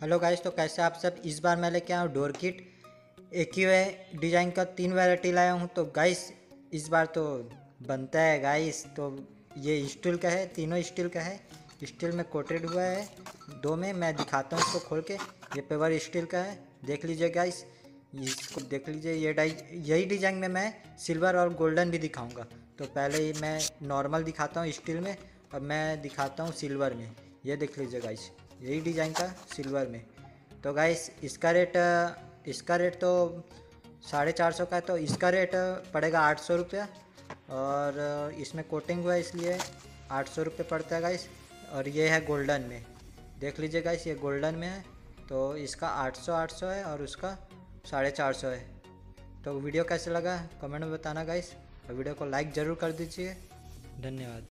Hello guys तो कैसे आप सब इस बार मैं लेके आया हूँ डोर किट। एक ही वे डिज़ाइन का तीन वैरायटी लाया हूँ तो गाइस, इस बार तो बनता है गाइस। तो ये स्टील का है, तीनों स्टील का है। स्टील में कोटेड हुआ है, दो में। मैं दिखाता हूँ इसको खोल के। ये पेवर स्टील का है, देख लीजिए गाइस। इसको देख लीजिए, ये डाइ यही डिज़ाइन में मैं सिल्वर और गोल्डन भी दिखाऊँगा। तो पहले ही मैं नॉर्मल दिखाता हूँ स्टील में, अब मैं दिखाता हूँ सिल्वर में। ये देख लीजिए गाइस। यही डिज़ाइन का सिल्वर में। तो गाइस इसका रेट इसका रेट तो साढ़े चार सौ का है तो इसका रेट पड़ेगा आठ सौ रुपया। और इसमें कोटिंग हुआ इसलिए आठ सौ रुपये पड़ता है गाइस और ये है गोल्डन में। देख लीजिए गाइस ये गोल्डन में है तो इसका आठ सौ आठ सौ है और उसका साढ़े चार सौ है। तो वीडियो कैसे लगा कमेंट में बताना गाइस और वीडियो को लाइक ज़रूर कर दीजिए। धन्यवाद।